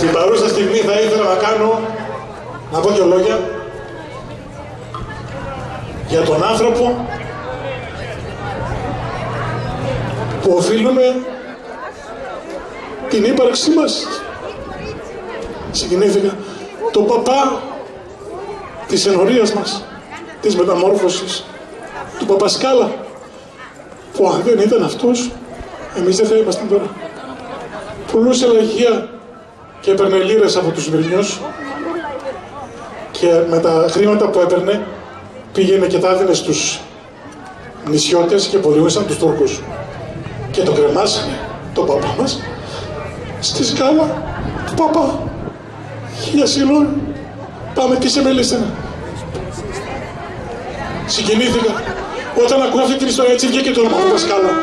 Στην παρούσα στιγμή θα ήθελα να κάνω, να πω δύο λόγια για τον άνθρωπο που οφείλουμε την ύπαρξή μας. Συγκινήθηκα το παπά της ενορίας μας, της μεταμόρφωσης, του Παπασκάλα, που αν δεν ήταν αυτός, εμείς δεν θα ήμασταν τώρα. Πουλούσε λαγεία και έπαιρνε λίρες από τους Βυρνιούς και με τα χρήματα που έπαιρνε πήγαινε και τα έδινε στους νησιώτες και πολιούσαν τους Τούρκους. Και το κρεμάσανε, το παπά μας, στη σκάλα του παπά. Χίλια συγγνώμη, πάμε τι σε μελήσανε. Συγκινήθηκα όταν ακούω αυτή την ιστορία έτσι βγήκε το όνομα του σκάλα.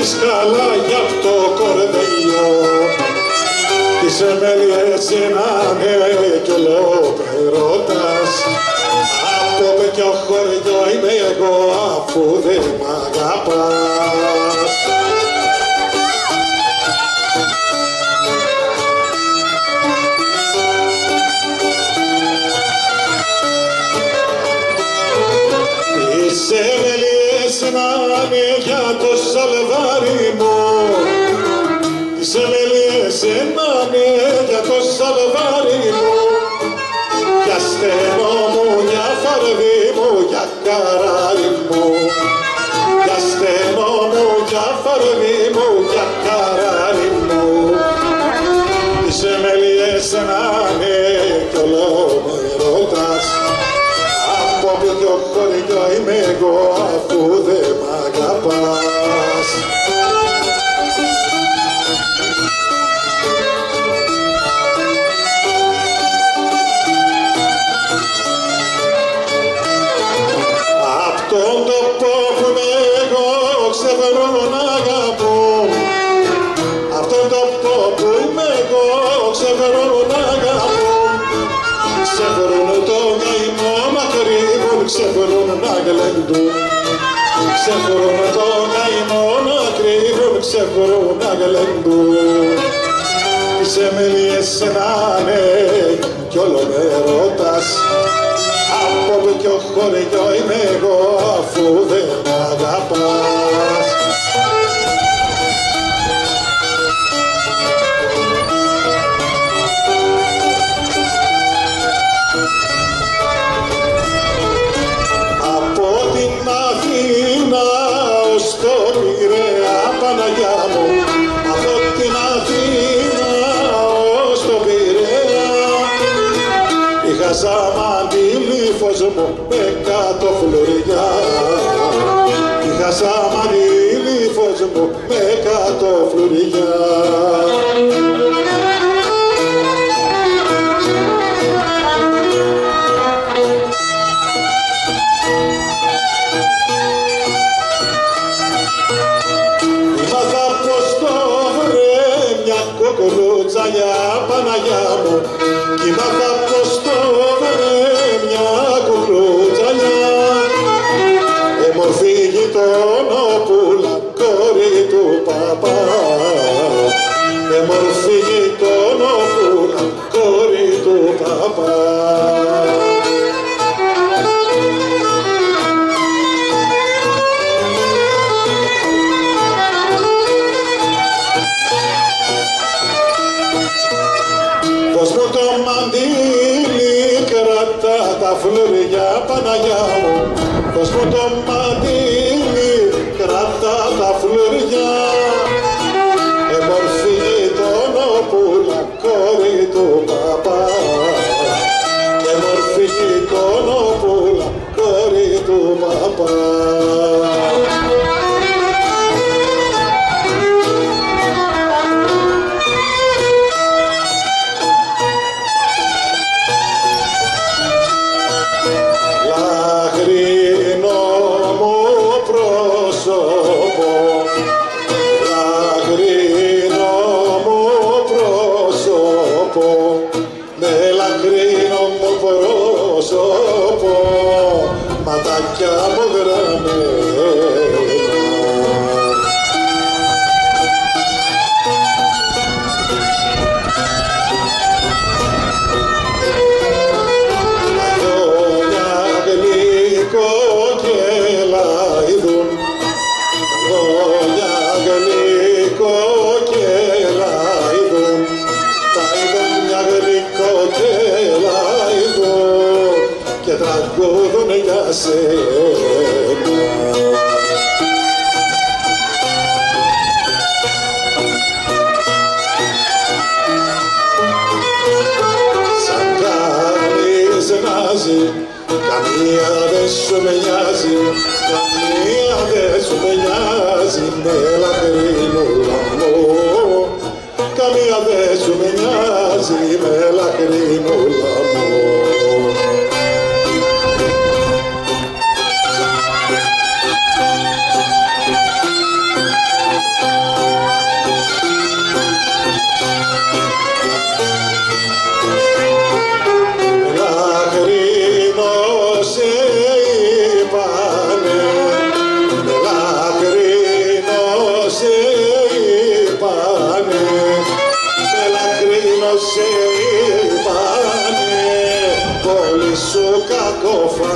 παπά τη σκάλα, γι' αυτό κορδελιό Είσαι με λες να είναι κι ολοπερώτας από ποιο χωριό είμαι εγώ αφού δεν μ' αγαπάς. Σαλβάρι μου για στενό μου, για φαρδί μου, για καράρι μου. Για στενό μου, για φαρδί μακρύβουν ξεβρούν να γλεντούν Ξεβρούν το καημό μακρύβουν ξεβρούν να γλεντούν Είσαι μελιές να είναι κι όλο με ρωτάς. Από ποιο χωριό είμαι εγώ αφού δεν μ' αγαπάς Είχα σαμαντήλι φως μου με κάτω φλουριά. Είχα σαμαντήλι φως μου με κάτω φλουριά φλουριά Παναγιά μου πως μου το μαντήλι κρατά τα φλουριά. Εμορφή τον όπουλα κόρη του παπά. Εμορφή τον όπουλα κόρη του παπά. Ματάκια μου και τραγούδουν για σένα Σαν κάνεις νάζει, καμία δεν σου με νοιάζει, καμία δεν σου με νοιάζει, με λαχρινούλα μου. Καμία δεν σου με νοιάζει, με λαχρινούλα μου. Λαχρινό πολύ σου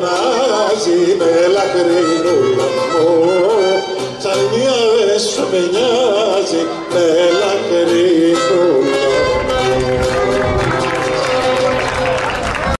φωνάζει με λαχρινούλα μου. Σαν μια δεν σου με νοιάζει, με λαχρινούλα